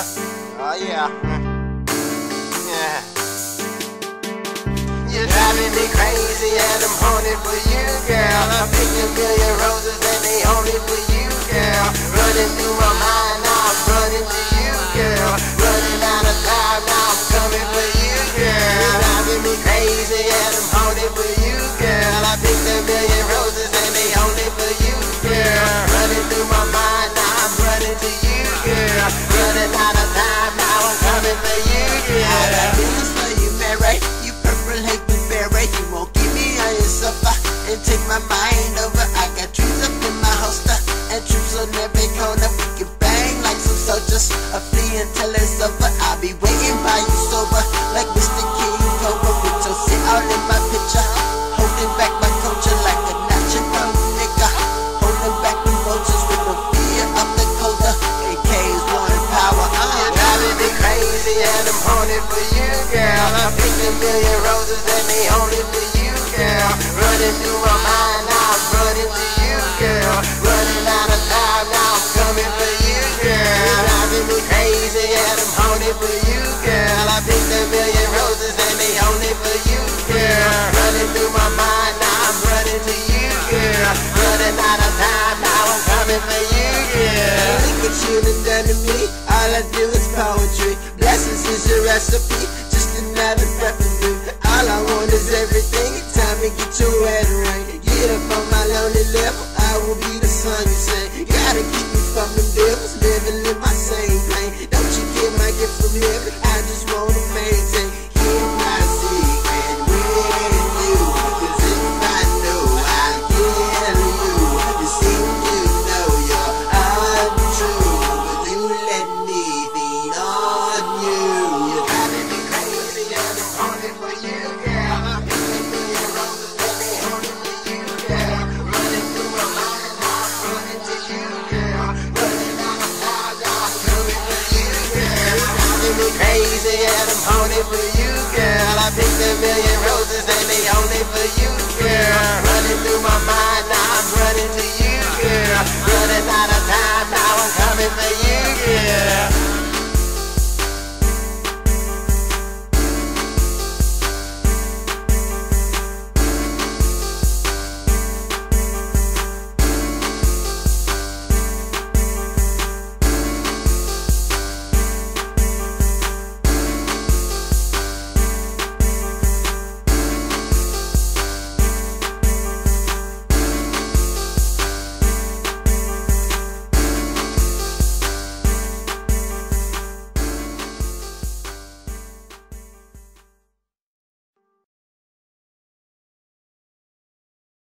Oh yeah. Yeah. You're driving me crazy and I'm haunted for you, girl. I picked a million roses and they only for you, girl. Running through my mind, now I'm running to you, girl. Running out of time, now I'm coming for you, girl. You're driving me crazy and I'm haunted for you, girl. I picked a million roses and they only for you, girl. Running through my mind, now I'm running to you, girl. A flea until it's over. I'll be waiting by you sober, like Mr. King Cobra with your sit all in my picture. Holding back my culture like a natural nigga. Holding back the roaches with no fear of the colder. AK's one power. Uh, driving me crazy and I'm haunted for you, girl. I picked a million roses and they only for you, girl. Running through my mind, I picked a million roses and they only for you, girl. Running through my mind, now I'm running to you, girl. Running out of time, now I'm coming for you, girl. Look what you done to me. All I do is poetry. Blessings is your recipe. Just another revenue. All I want is everything. Time to get your wedding ring. Get up on my lonely crazy and I'm haunted for you, girl. I picked a million roses and they only for you,